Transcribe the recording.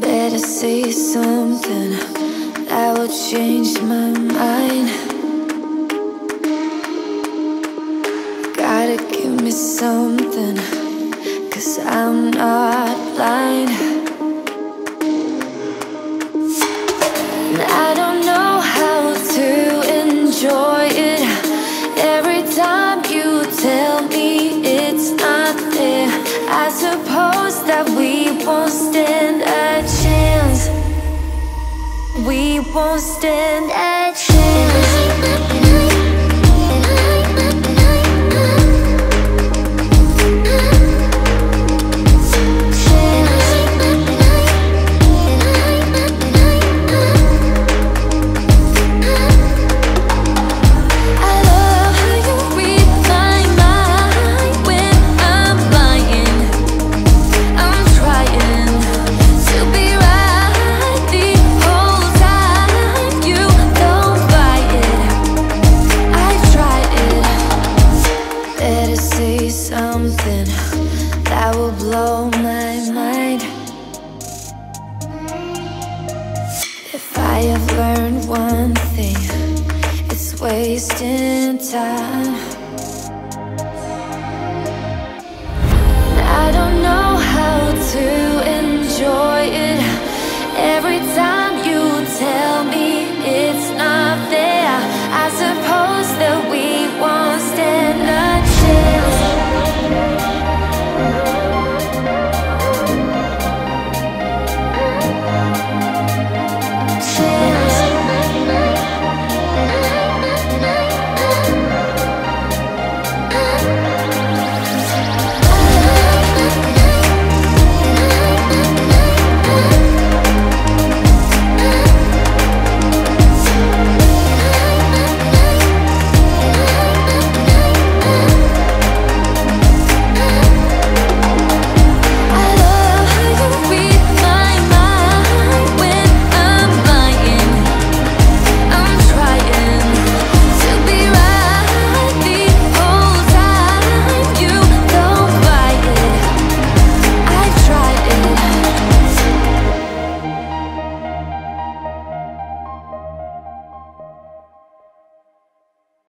Better say something that will change my mind. Gotta give me something, cause I'm not blind. We won't stand a chance. We won't stand a chance. I will blow my mind. If I have learned one thing It's wasting time. I don't know how to enjoy it. Every time you tell me it's not there I suppose